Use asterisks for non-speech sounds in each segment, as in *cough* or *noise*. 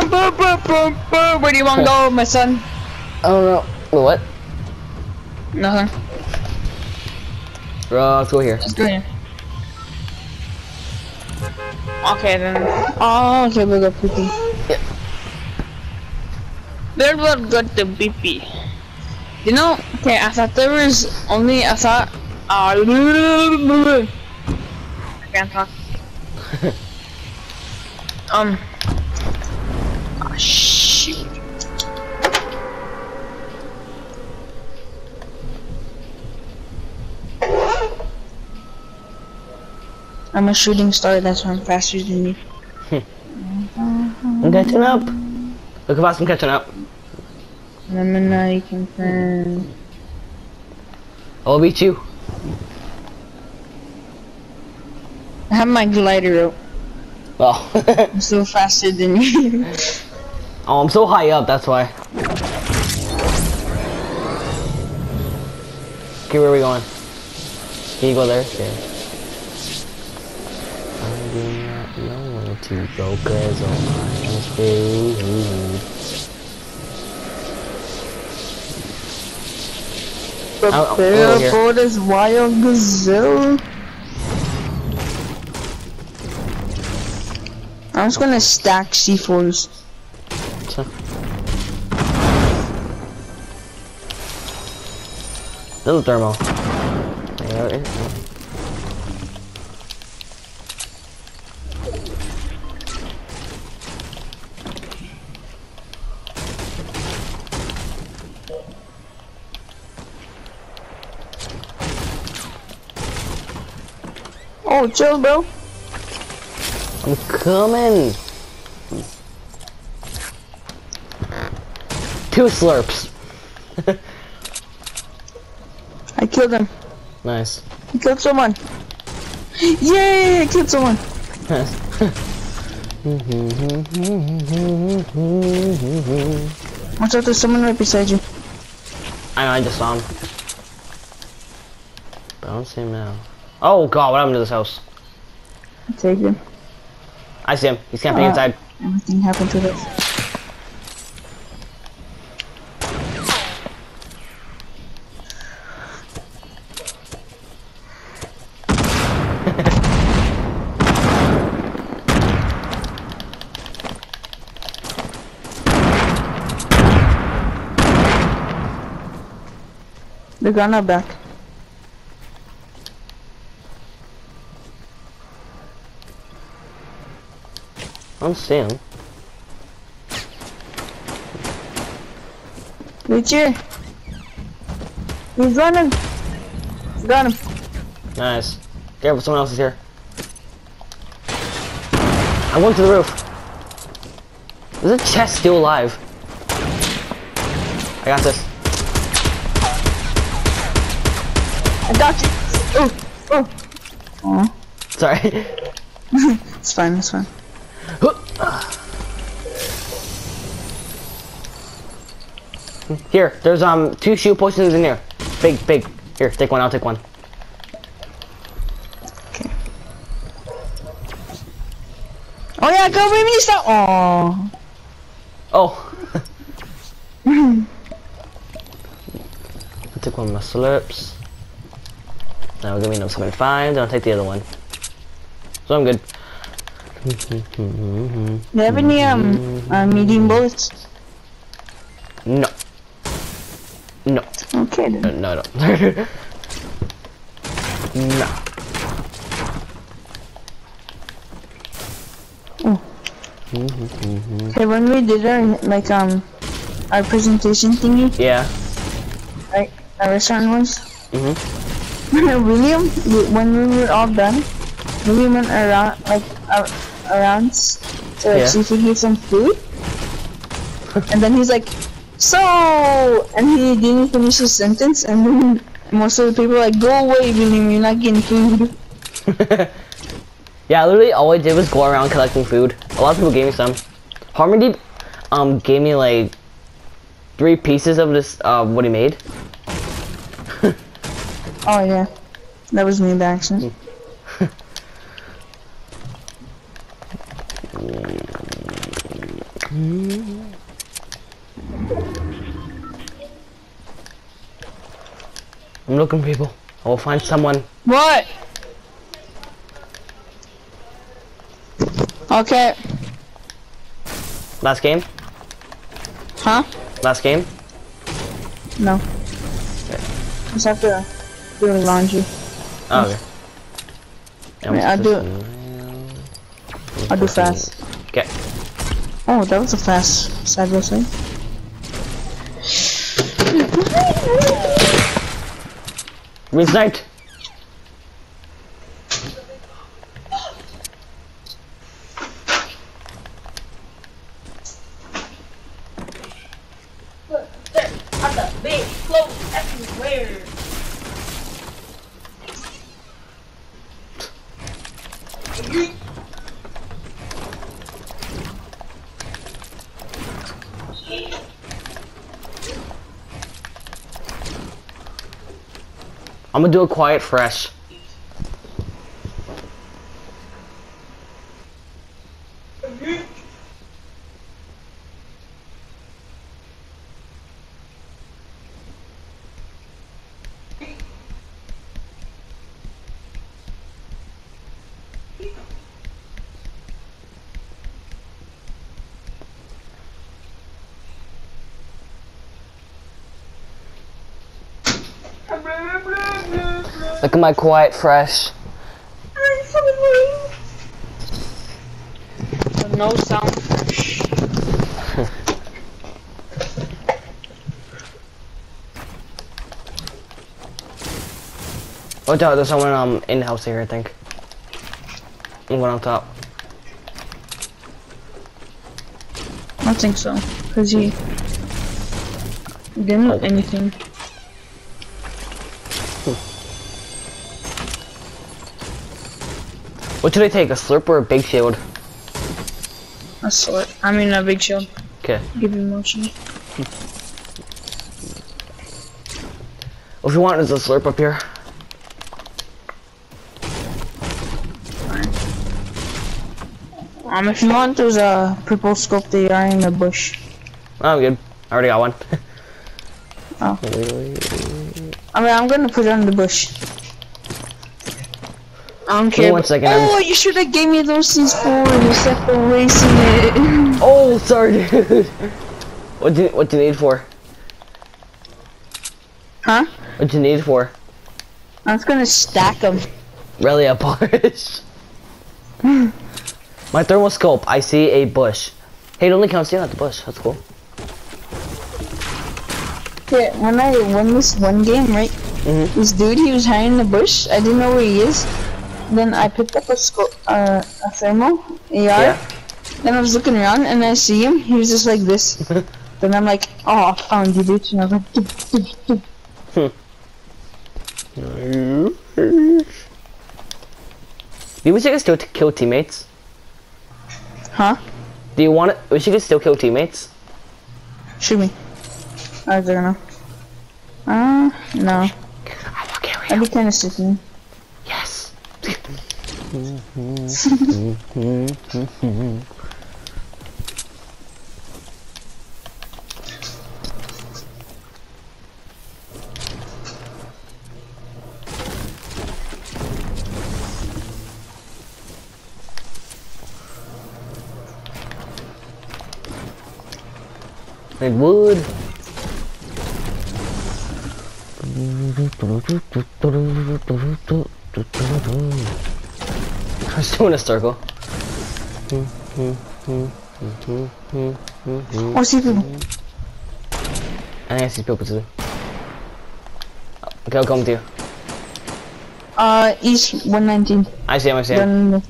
boom, boom, boom, boom, boom. Where do you want to go, my son? I don't know. Wait, what? Nothing. Uh, let's go here. Let's go here. Okay then. Oh, okay, we got pee pee. Yeah. Where will go to pee pee? You know, okay, I thought there was only, I thought, uh, I can't talk. um, shoot. I'm a shooting star, that's why I'm faster than you. Hmm. I'm catching up. Look at us, I'm catching up. I'm a night confirm. I'll beat you. I have my glider out. Oh. *laughs* I'm still faster than you. *laughs* oh, I'm so high up, that's why. Okay, where are we going? Can you go there? Okay. I do not know where to go cause all I is food. Oh, Prepare over here. for this wild gazelle. I'm just gonna stack C4s. Little thermal. Yeah, it- Oh, chill, bro. I'm coming. Two slurps. *laughs* Killed him. nice. He killed someone. Yay! I killed someone. Watch out, there's someone right beside you. I know, I just saw him. But I don't see him now. Oh god, what happened to this house? I Take him. I see him. He's camping Uh, inside. Everything happened to this. The gun are back. I don't see him. Richie! He's running! Got him. Nice. Careful, someone else is here. I'm going to the roof. Is the chest still alive? I got this. I got you! Oh! Oh! Aw. Sorry. *laughs* *laughs* It's fine, it's fine. Here, there's um two shoe potions in here. Big, big. Here, take one. I'll take one. Oh yeah, go baby, stop! Oh. Oh. *laughs* I took one of my slurps. Now we're gonna be something fine. Don't take the other one. So I'm good. Do you have any um uh, medium bullets? No. No. Okay then. no, no. no. *laughs* Hey, when we did our like um our presentation thingy, Yeah. right? Our restaurant was. Mhm. *laughs* William, when we were all done, William went around like ar around to like, Yeah. see if he get some food, *laughs* and then he's like, "So," and he didn't finish his sentence, and then most of the people were like, "Go away, William! You're not getting food." *laughs* yeah, literally all I did was go around collecting food. A lot of people gave me some. Harmony um gave me like three pieces of this uh what he made. *laughs* Oh yeah, that was me by action. *laughs* I'm looking people. I will find someone. What? Okay. Last game? Huh? Last game? No. Just have to do laundry. Oh, okay. I mean, I'll do it. I'll do fast. Okay. Oh, that was a fast side side. Sniped. I'm gonna do a quiet fresh. Look at my quiet fresh. No sound fresh. *laughs* Oh, no, there's someone um in the house here, I think. I'm going on top. I don't think so. Cause he didn't look anything. What should I take? A slurp or a big shield? A slurp. I mean a big shield. Okay. Give you motion. If you want, there's a slurp up here. Um, if you want, there's a purple scope there in the bush. Oh, I'm good. I already got one. Oh. I mean, I'm gonna put it on the bush. I don't care. one second, I'm- Oh, you should have gave me those things for instead of wasting it. *laughs* oh, sorry, dude. What do you, what do you need for? huh? What do you need for? I was gonna stack them. Really, a bush? *laughs* My thermal scope. I see a bush. Hey, it only counts down at the bush. That's cool. Yeah, when I won this one game, right? Mhm. This dude, he was hiding in the bush. I didn't know where he is. Then I picked up a scope, uh, a thermal AR. Yeah. Then I was looking around and I see him. He was just like this. *laughs* then I'm like, oh, I found you, bitch. And I was like, "Doo, doo, doo." Do you wish I could still kill teammates? huh? Do you want it? Wish you could still kill teammates? Shoot me. I don't know. Uh, no. I will carry That'd be kind of sickening. Need wood. I'm still in a circle. Oh, see people. I think I see people too. Okay, I'll come to you. Uh, East 119. I see him, I see him.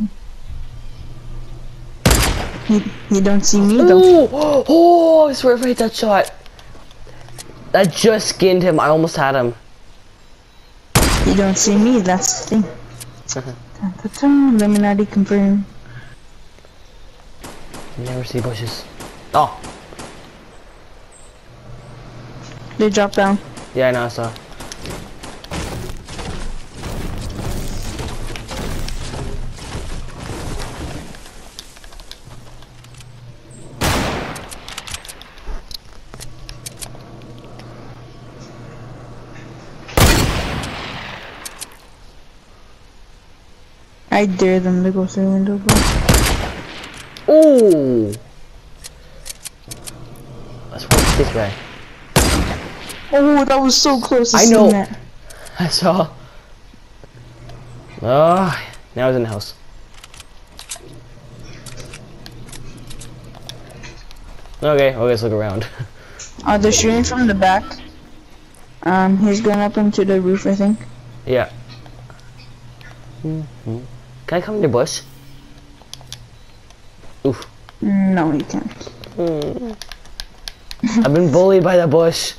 You, you don't see me though. Oh, *gasps* oh, I swear if I hit that shot. That just skinned him. I almost had him. You don't see me, that's the thing. *laughs* Dun, dun, Illuminati confirmed. Never see bushes. Oh, They dropped down. yeah, I know, I saw. I dare them to go through the window, bro. Ooh. Let's watch this guy. Oh, that was so close to I know. that. *laughs* I saw. Oh, now he's in the house. Okay, well, let's look around. Uh, *laughs* they're shooting from the back. Um, he's going up into the roof, I think. yeah. Mhm. Can I come in the bush? Oof. No, he can't. Mm. I've been bullied by the bush.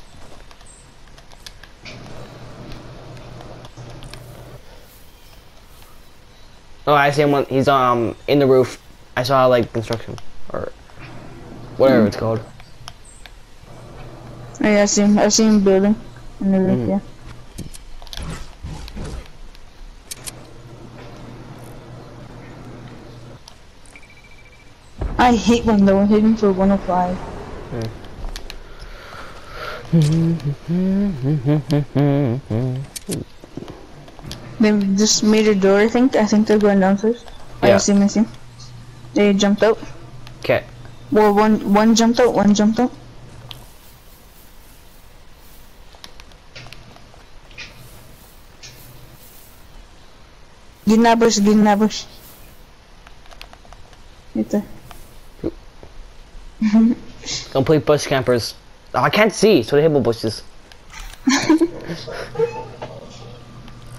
Oh, I see him. He's um in the roof. I saw like construction or whatever it's called. Oh, yeah, I see him. I see him building in the roof, Mm. yeah. I hate when they're hitting for 105. They just made a door, I think. I think they're going downstairs. Yeah. I see him, I see. They jumped out. Okay. Well, one, one jumped out, one jumped out. Get in that bush, get in that bush. Right there. Complete bush campers. Oh, I can't see, so they hit my bushes.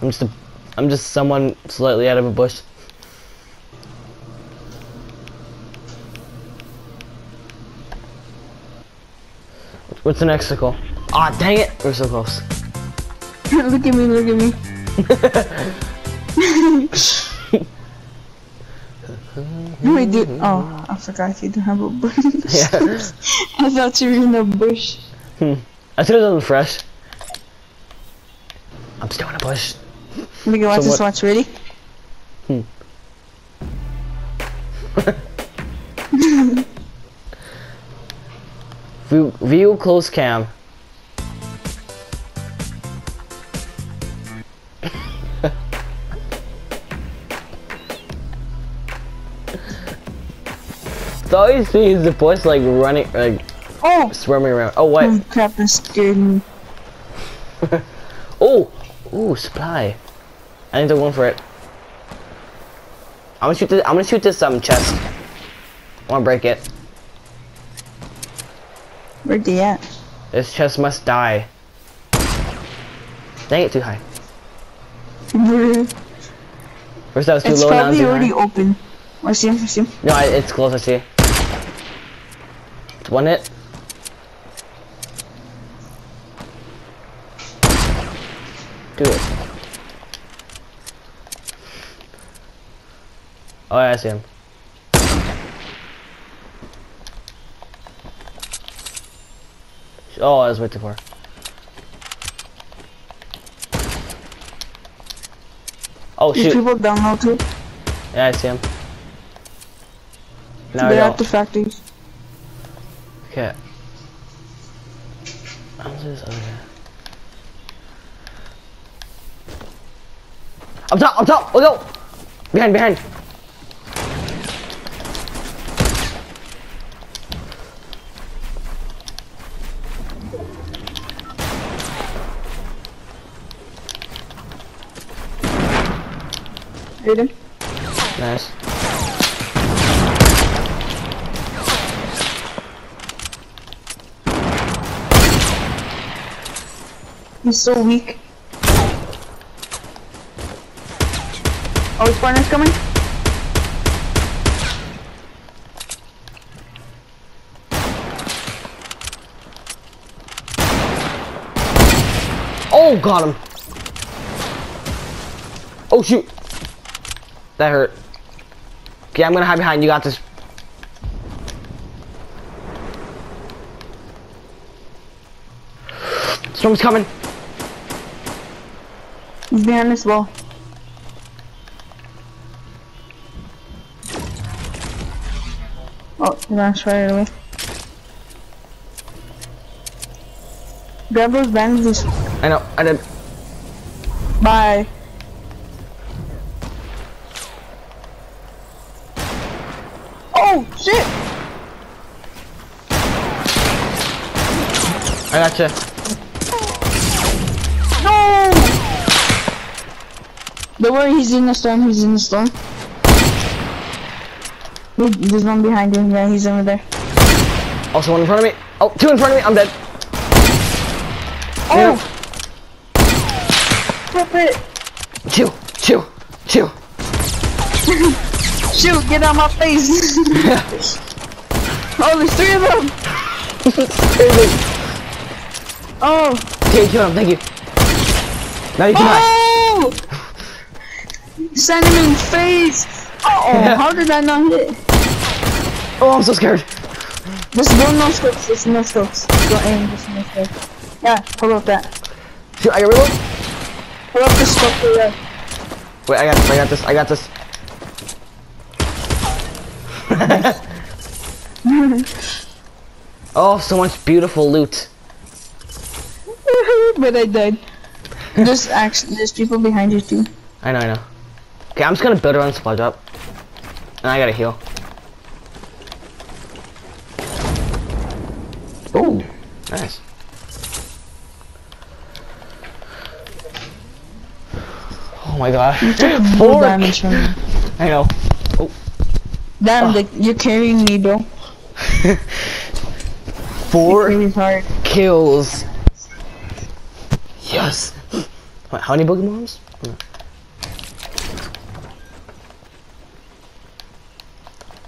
I'm just a, I'm just someone slightly out of a bush. What's the next circle? Ah, dang it! We're so close. *laughs* look at me, look at me. *laughs* Wait, dude. Oh, I forgot you don't have a bush. Yeah. I thought you were in a bush. I should have done fresh. I'm still in a bush. Look can watch So this, what- watch, ready? Hmm. *laughs* View, view close cam. So all you see is the bush like running, like Oh! swimming around. Oh what? Oh crap, that scared me. *laughs* Oh, ooh, supply. I need to go for it. I'm gonna shoot this. I'm gonna shoot this um chest. I wanna break it. Where'd they at? This chest must die. Dang it, too high. *laughs* First that was too it's low, it's probably already high. open. I see him, I see him. No, I, it's close, I see. One hit. Do it. Oh, yeah, I see him. Oh, I was way too far. Oh These shoot! people down low too. Yeah, I see him. No, I They're at the factories. Okay. Do this other guy. Up top, up top, look out! Behind, behind. Him. Nice. He's so weak. Oh, his partner's coming. Oh, got him. Oh shoot. That hurt. Okay, I'm gonna hide behind. You got this. Storm's coming. He's behind this wall. Oh, that's right away. Grab those bandages. I know, I did. Bye. Oh, shit! I gotcha. Don't worry, he's in the storm, he's in the storm. There's one behind him, yeah, he's over there. Oh, also one in front of me. Oh, two in front of me. I'm dead. Oh! Flip it! Two, two, two. *laughs* Shoot, get out my face! *laughs* oh, there's three of them! Oh! Okay, kill him. Thank you. Now you can oh! hide. Oh! Send him in face! Oh, *laughs* how did I not hit? Oh, I'm so scared. Just go no scopes, just no scopes. Go aim, just no scopes. Yeah, pull up that. Shoot, I got reload. Pull up the scope for that. Wait, I got this. I got this. I got this. *laughs* oh, so much beautiful loot. *laughs* but I died. There's actually, there's people behind you too. I know, I know. Okay, I'm just gonna build around the supply drop. And I gotta heal. Oh, nice. Oh my god. *laughs* Four. damage from me. I know. Oh. Damn, ah. the, you're carrying me, bro. *laughs* Four Really kills. Yes. Wait, how many Pokemons?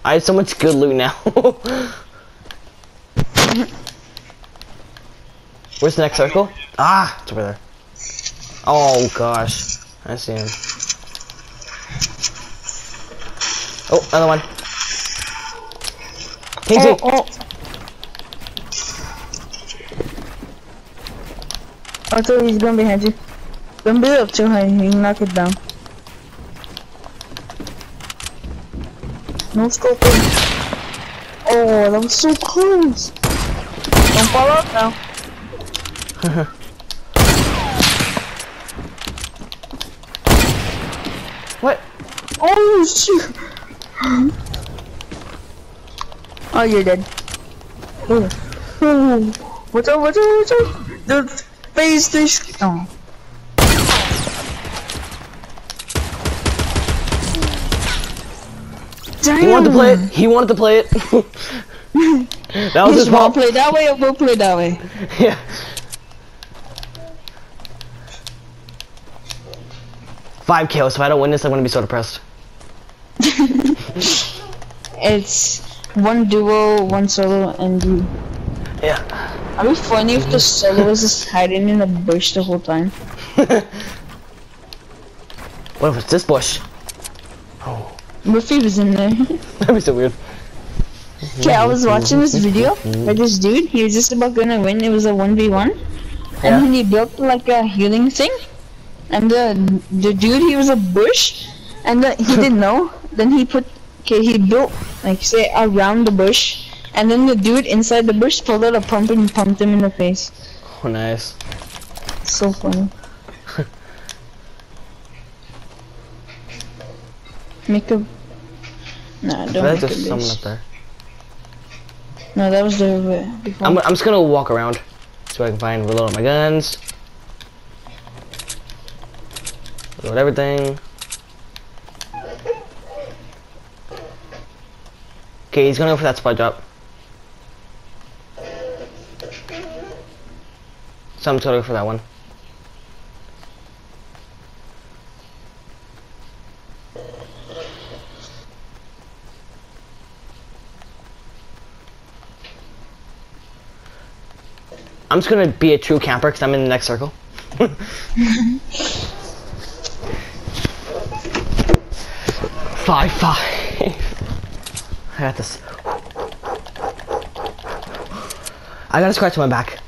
I have so much good loot now. *laughs* Where's the next circle? Ah, it's over there. Oh gosh, I see him. Oh, another one. Kingsley. Oh, oh. I thought he's going behind you. Don't build up too high, you knock it down. No scoping. Oh, that was so close. Don't fall out now. What? Oh shoot! Oh, you're dead. Oh, oh. Watch out! Watch out! Watch out! The phase station. Oh. Damn. He wanted to play it. He wanted to play it. *laughs* that was his Just fault. play that way or we'll play that way. *laughs* Yeah. Five kills. If I don't win this, I'm gonna be so depressed. *laughs* It's one duo, one solo, and you. Yeah. It'd be funny if the solo was just hiding in a bush the whole time. What if it's this bush? What he was in there? *laughs* That'd be so weird. Okay, I was watching this video where this dude, he was just about gonna win. It was a 1v1. Yeah. And then he built like a healing thing. And the the dude, he was a bush. And the, he didn't know. *laughs* Then he put, okay, he built, like, say, around the bush. And then the dude inside the bush pulled out a pump and pumped him in the face. Oh, nice. So funny. Make a. Nah, don't make a there's someone base. up there. No, that was the uh, before. I'm, I'm just gonna walk around so I can find reload my guns. Reload everything. Okay, he's gonna go for that spot drop. So I'm gonna go for that one. I'm just gonna be a true camper because I'm in the next circle. *laughs* five, five. I got this. I got a scratch on my back.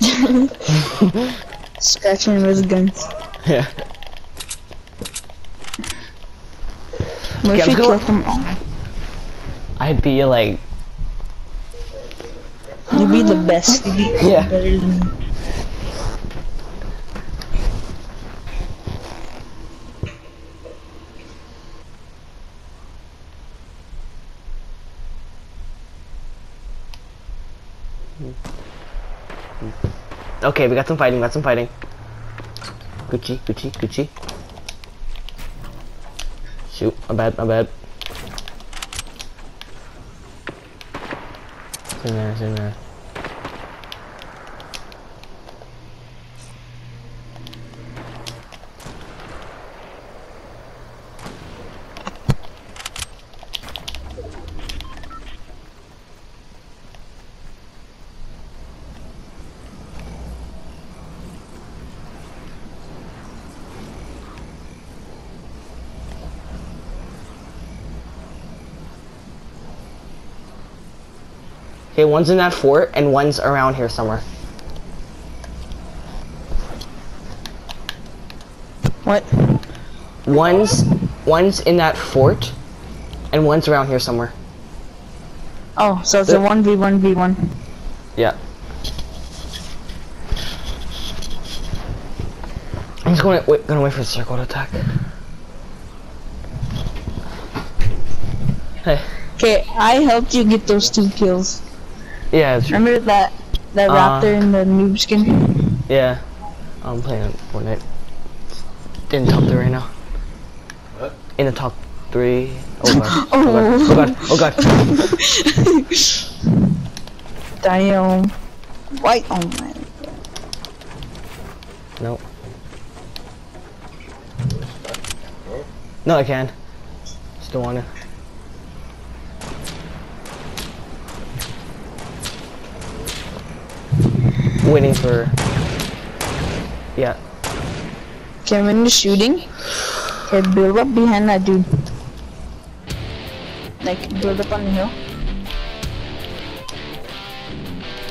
*laughs* Scratching with guns. Yeah. What Okay, if I'm you going- kill them all? I'd be like, be the best. Be Yeah. better than. Okay, we got some fighting, we got some fighting. Gucci, Gucci, Gucci. Shoot, my bad, my bad. It's in there, it's in there. Okay, one's in that fort and one's around here somewhere. What? One's one's in that fort and one's around here somewhere. Oh, so it's a The- 1v1v1. Yeah. I'm just gonna wait gonna wait for the circle to attack. Hey. Okay, I helped you get those two kills. Yeah, it's true. Remember that that Uh, raptor in the noob skin? Yeah. I'm playing Fortnite. In the top three right now. What? In the top three. Oh god. *laughs* Oh god. Oh god. Oh god. Damn. White. Oh my. No. No, I can. Still wanna. Waiting for. Yeah. Okay, I'm in shooting. Okay, build up behind that dude. Like, build up on the hill.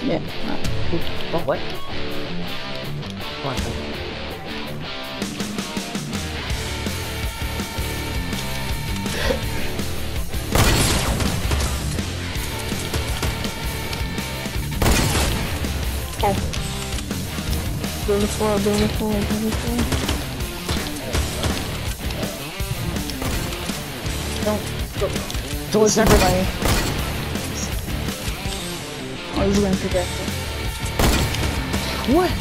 Yeah. Oh, what? Build a floor, build a floor, build a floor. Don't go. Never Everybody. Oh, he's going to death. What?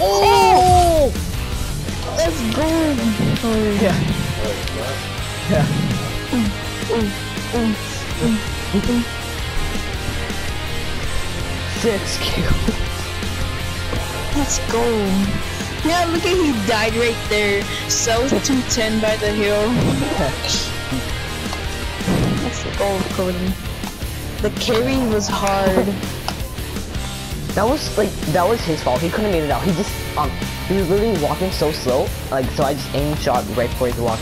Oh! Let's go! Oh, Yeah. Yeah. Six kills. Let's go! Yeah, look at he died right there. South 210 by the hill. Let's go, Cody. The carry was hard. That was like that was his fault. He couldn't have made it out. He just um he was literally walking so slow. Like so I just aimed shot right before he could walk.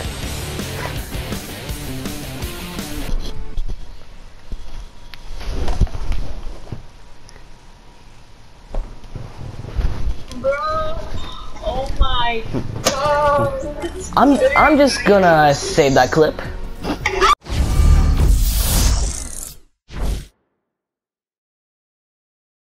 I'm I'm just gonna save that clip.